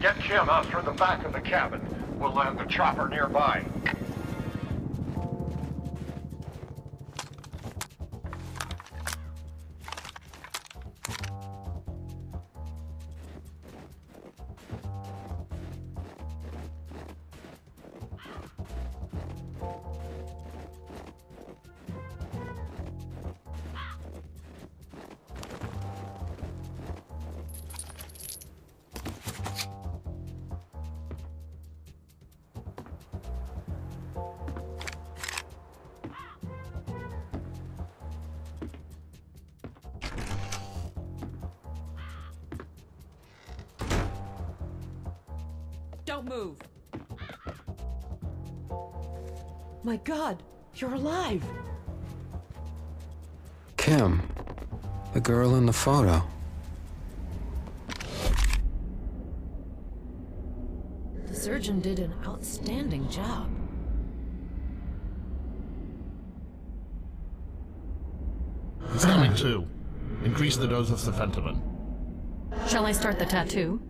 Get Kim out through the back of the cabin. We'll land the chopper nearby. Don't move. My god, you're alive! Kim. The girl in the photo. The surgeon did an outstanding job. It's coming too. Increase the dose of sefentamin. Shall I start the tattoo?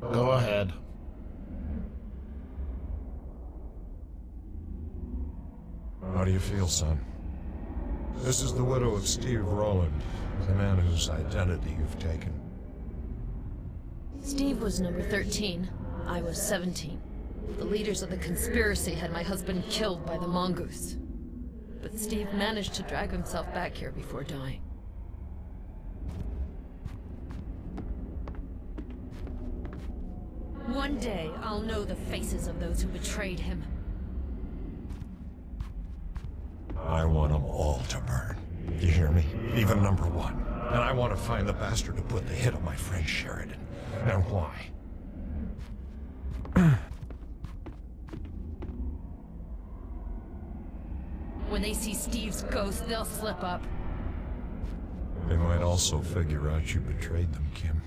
Go ahead. Do you feel, son? This is the widow of Steve Rowland, the man whose identity you've taken. Steve was number 13. I was 17. The leaders of the conspiracy had my husband killed by the mongoose. But Steve managed to drag himself back here before dying. One day, I'll know the faces of those who betrayed him. I want them all to burn. You hear me? Even number one. And I want to find the bastard who put the hit on my friend Sheridan. And why? When they see Steve's ghost, they'll slip up. They might also figure out you betrayed them, Kim.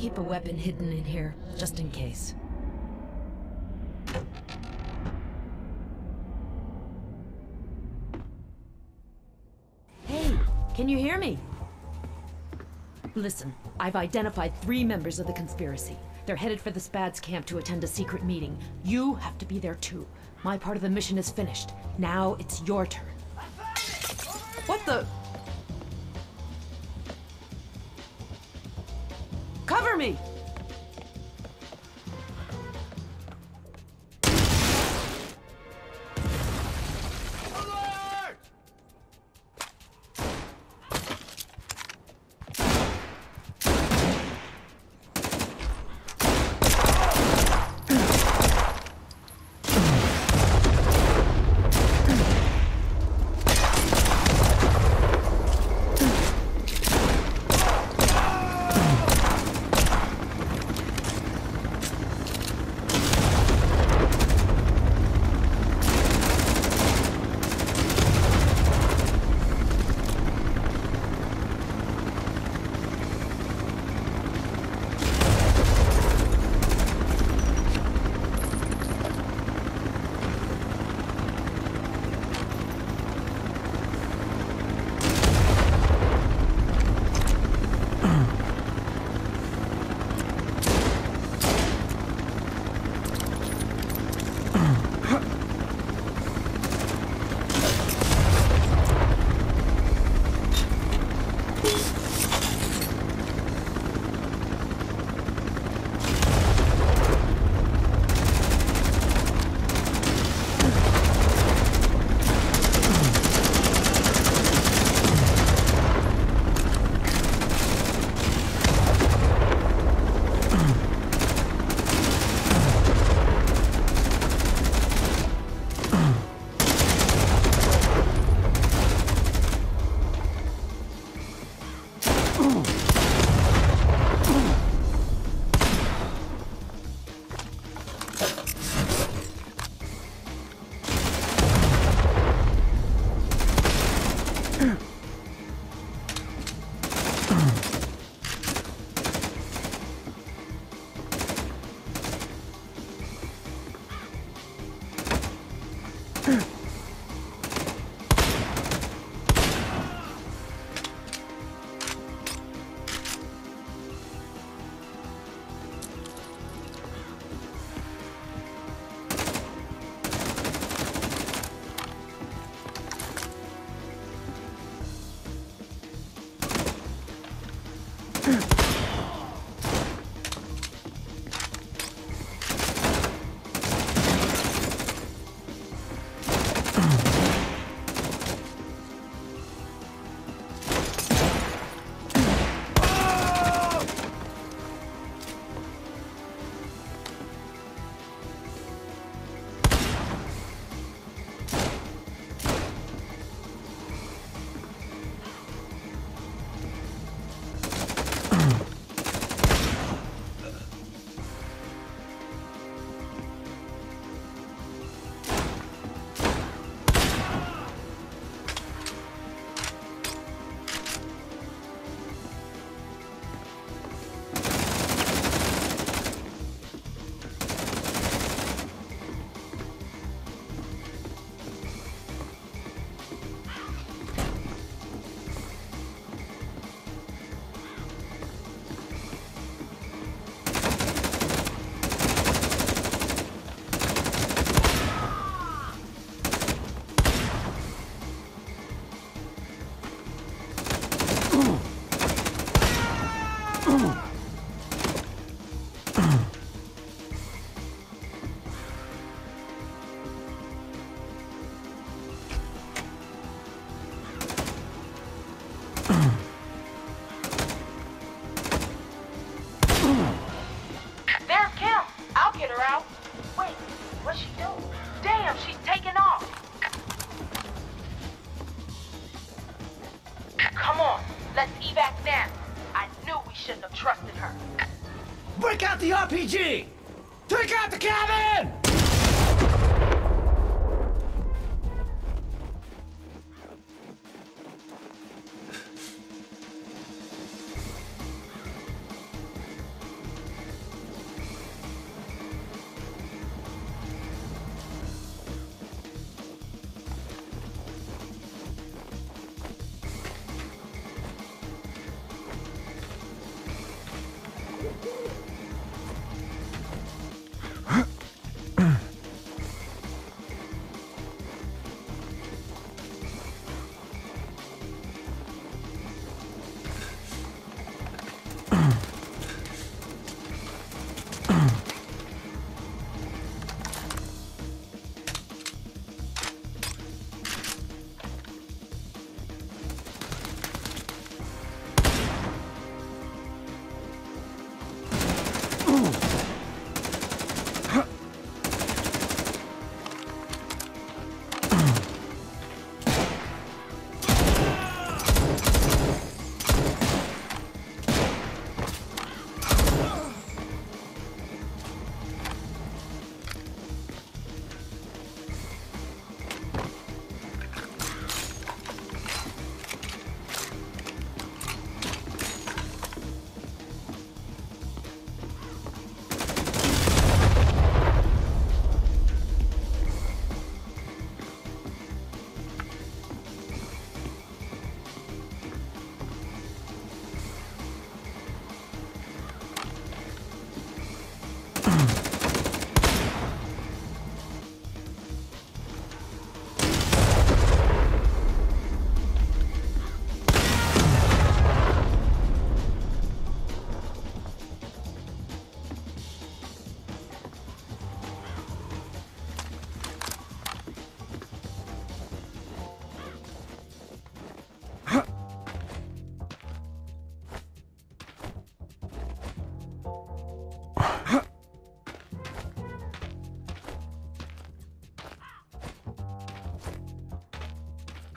Keep a weapon hidden in here, just in case. Hey, can you hear me? Listen, I've identified three members of the conspiracy. They're headed for the Spads camp to attend a secret meeting. You have to be there too. My part of the mission is finished. Now it's your turn. What the? Cover me! Come Oh! Take out the RPG! Take out the cabin!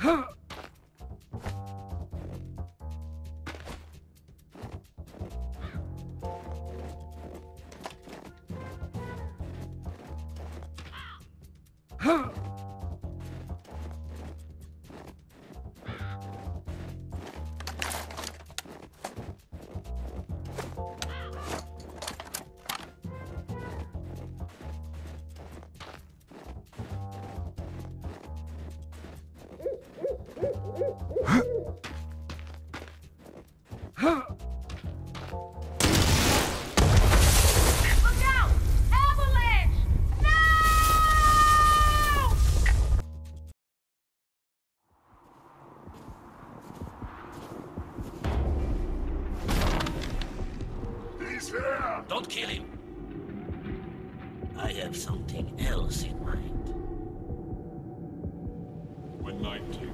Huh! COVID-19.